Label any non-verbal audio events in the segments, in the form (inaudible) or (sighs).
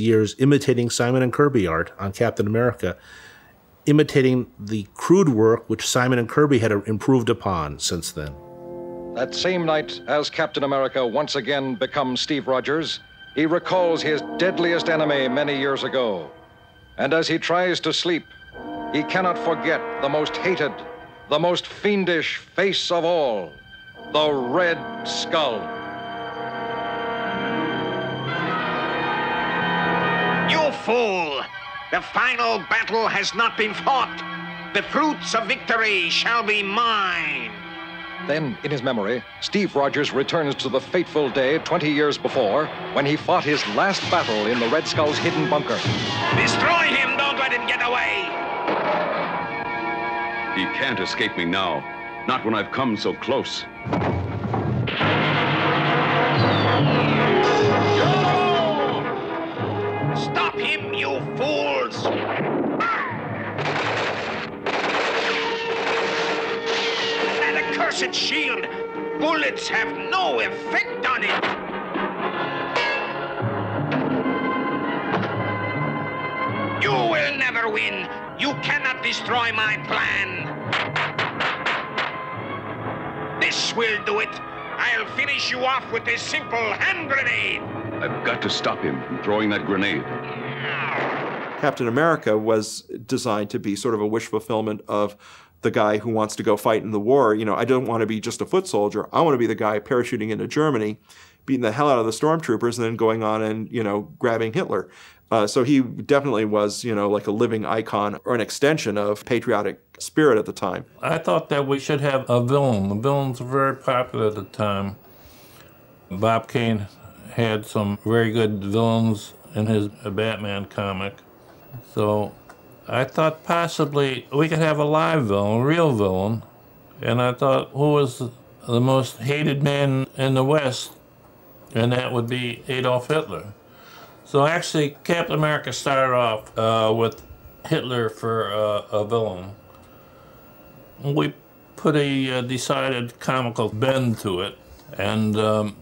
years imitating Simon and Kirby art on Captain America, imitating the crude work which Simon and Kirby had improved upon since then. That same night, as Captain America once again becomes Steve Rogers, he recalls his deadliest enemy many years ago. And as he tries to sleep, he cannot forget the most hated, the most fiendish face of all the Red Skull. Fool! The final battle has not been fought. The fruits of victory shall be mine. Then, in his memory, Steve Rogers returns to the fateful day 20 years before when he fought his last battle in the Red Skull's hidden bunker. Destroy him! Don't let him get away! He can't escape me now. Not when I've come so close. That accursed shield! Bullets have no effect on it! You will never win! You cannot destroy my plan! This will do it! I'll finish you off with a simple hand grenade! I've got to stop him from throwing that grenade. Captain America was designed to be sort of a wish fulfillment of the guy who wants to go fight in the war. You know, I don't want to be just a foot soldier. I want to be the guy parachuting into Germany, beating the hell out of the stormtroopers, and then going on and, you know, grabbing Hitler. Uh, so he definitely was, you know, like a living icon or an extension of patriotic spirit at the time. I thought that we should have a villain. The villains were very popular at the time. Bob Kane had some very good villains in his Batman comic. So I thought possibly we could have a live villain, a real villain. And I thought, who was the most hated man in the West? And that would be Adolf Hitler. So actually, Captain America started off uh, with Hitler for uh, a villain. We put a uh, decided comical bend to it, and, um,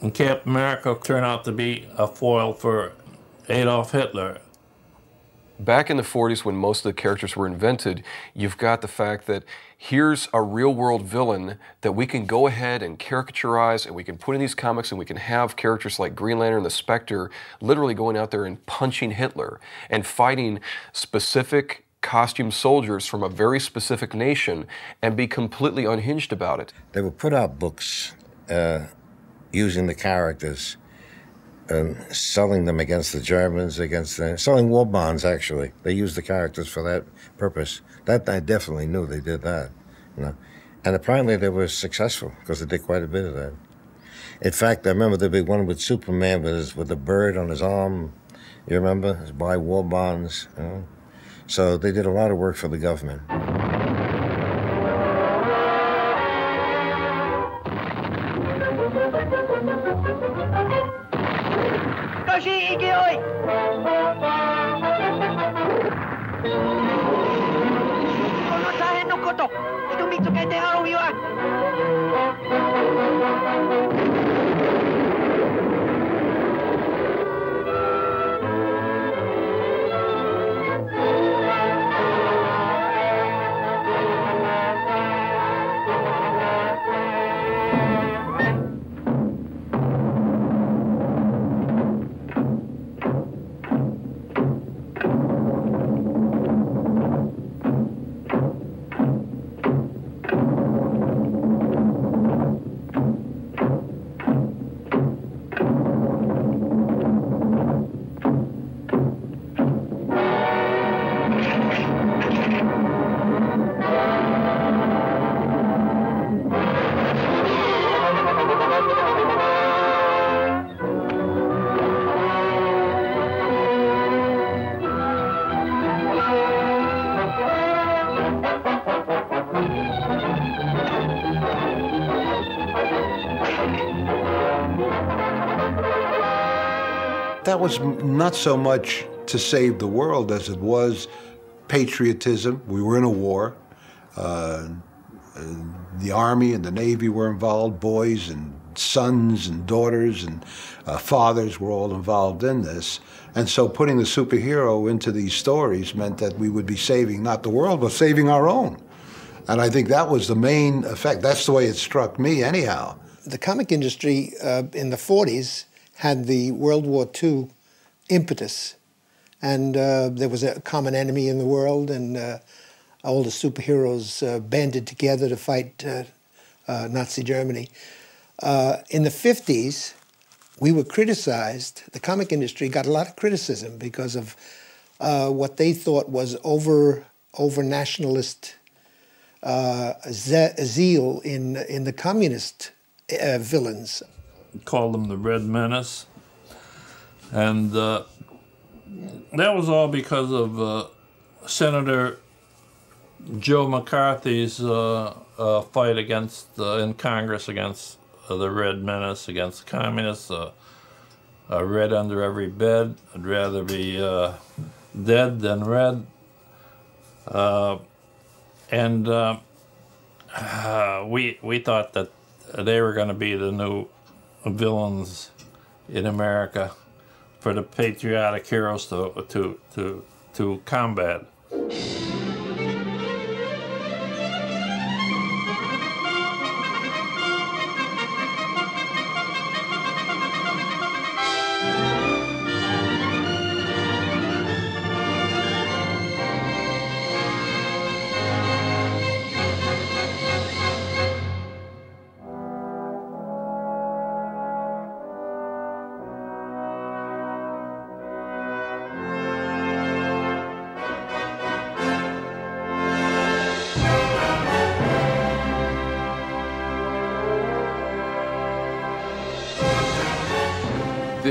and Captain America turned out to be a foil for Adolf Hitler. Back in the 40s, when most of the characters were invented, you've got the fact that here's a real world villain that we can go ahead and caricaturize and we can put in these comics and we can have characters like Green Lantern and the Spectre literally going out there and punching Hitler and fighting specific costume soldiers from a very specific nation and be completely unhinged about it. They would put out books uh, using the characters and selling them against the Germans, against the, selling war bonds. Actually, they used the characters for that purpose. That I definitely knew they did that, you know, and apparently they were successful because they did quite a bit of that. In fact, I remember the big one with Superman with his, with the bird on his arm. You remember? Buy war bonds. You know? So they did a lot of work for the government. 少し勢い。この大変のこと人見つけてあるよ。That was not so much to save the world as it was patriotism. We were in a war. Uh, the Army and the Navy were involved, boys and sons and daughters and uh, fathers were all involved in this. And so putting the superhero into these stories meant that we would be saving not the world, but saving our own. And I think that was the main effect. That's the way it struck me, anyhow. The comic industry uh, in the 40s had the World War II impetus. And uh, there was a common enemy in the world, and uh, all the superheroes uh, banded together to fight uh, uh, Nazi Germany. in the 50s, we were criticized, the comic industry got a lot of criticism because of what they thought was over, over nationalist zeal in, in the communist villains. Called them the Red Menace. And uh, that was all because of uh, Senator Joe McCarthy's uh, uh, fight against uh, in Congress against the Red Menace, against the communists. Red under every bed. I'd rather be dead than red. and (sighs) we we thought that they were going to be the new villains in America for the patriotic heroes to to to to combat.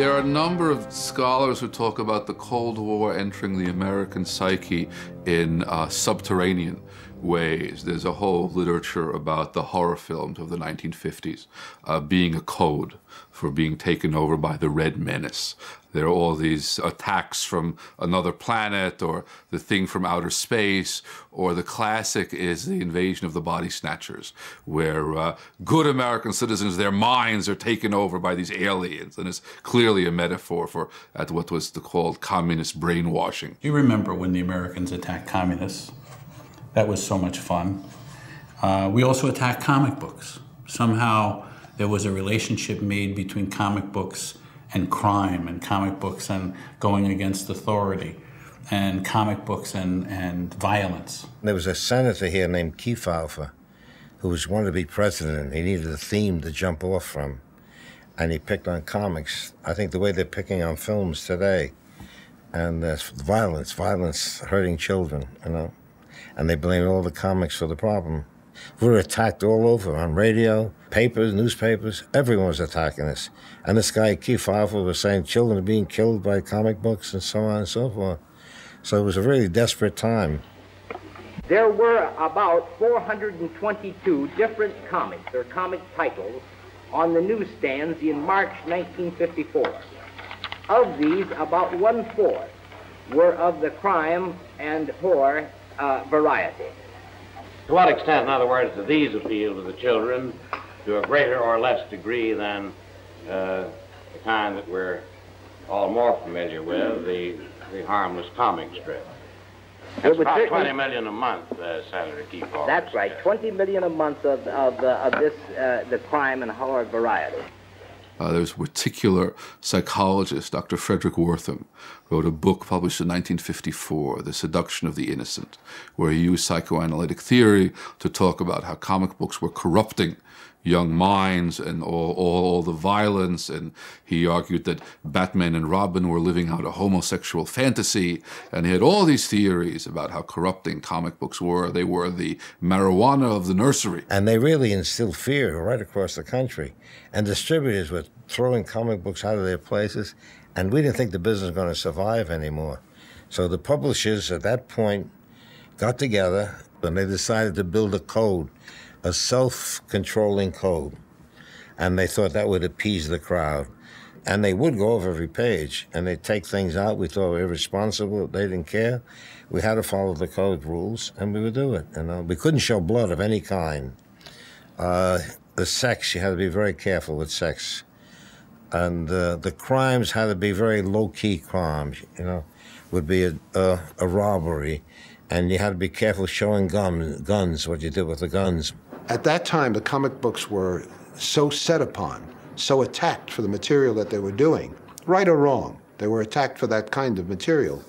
There are a number of scholars who talk about the Cold War entering the American psyche in uh, subterranean ways. There's a whole literature about the horror films of the 1950s uh, being a code for being taken over by the Red Menace. There are all these attacks from another planet or the thing from outer space, or the classic is the invasion of the body snatchers, where uh, good American citizens, their minds are taken over by these aliens. And it's clearly a metaphor for at what was called communist brainwashing. You remember when the Americans attacked communists? That was so much fun. Uh, we also attacked comic books. Somehow there was a relationship made between comic books and crime, and comic books and going against authority, and comic books and, and violence. There was a senator here named Kefauver who was wanted to be president. He needed a theme to jump off from, and he picked on comics. I think the way they're picking on films today, and uh, violence, violence hurting children, you know and they blame all the comics for the problem. We were attacked all over on radio, papers, newspapers. Everyone was attacking us. And this guy, Keith Kefauver, was saying children are being killed by comic books and so on and so forth. So it was a really desperate time. There were about 422 different comics or comic titles on the newsstands in March 1954. Of these, about one fourth were of the crime and horror uh, variety. To what extent, in other words, do these appeal to the children to a greater or less degree than uh, the kind that we're all more familiar with, the, the harmless comic strip? It's about 20 million a month, uh, Senator Kefauver. That's right, 20 million a month of, of, uh, of this, uh, the crime and horror variety. Uh, there was a particular psychologist, Dr. Fredric Wertham, wrote a book published in 1954, The Seduction of the Innocent, where he used psychoanalytic theory to talk about how comic books were corrupting young minds and all, all, all, the violence. And he argued that Batman and Robin were living out a homosexual fantasy. And he had all these theories about how corrupting comic books were. They were the marijuana of the nursery. And they really instilled fear right across the country. And distributors were throwing comic books out of their places. And we didn't think the business was going to survive anymore. So the publishers at that point got together and they decided to build a code a self controlling code. And they thought that would appease the crowd. And they would go over every page and they'd take things out we thought were irresponsible. They didn't care. We had to follow the code rules and we would do it. You know, we couldn't show blood of any kind. Uh, the sex, you had to be very careful with sex. And uh, the crimes had to be very low key crimes, you know, would be a, a, a robbery. And you had to be careful showing gun, guns, what you did with the guns. At that time, the comic books were so set upon, so attacked for the material that they were doing, right or wrong. They were attacked for that kind of material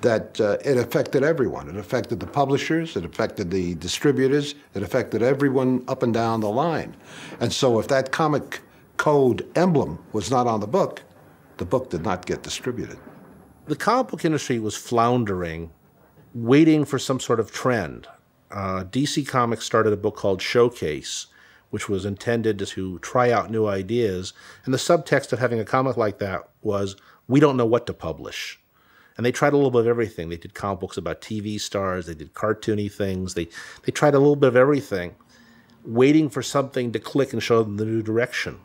that uh, it affected everyone. It affected the publishers, it affected the distributors, it affected everyone up and down the line. And so if that comic code emblem was not on the book, the book did not get distributed. The comic book industry was floundering, waiting for some sort of trend. Uh, DC Comics started a book called Showcase, which was intended to try out new ideas. And the subtext of having a comic like that was we don't know what to publish. And they tried a little bit of everything. They did comic books about TV stars, they did cartoony things, they, they tried a little bit of everything, waiting for something to click and show them the new direction.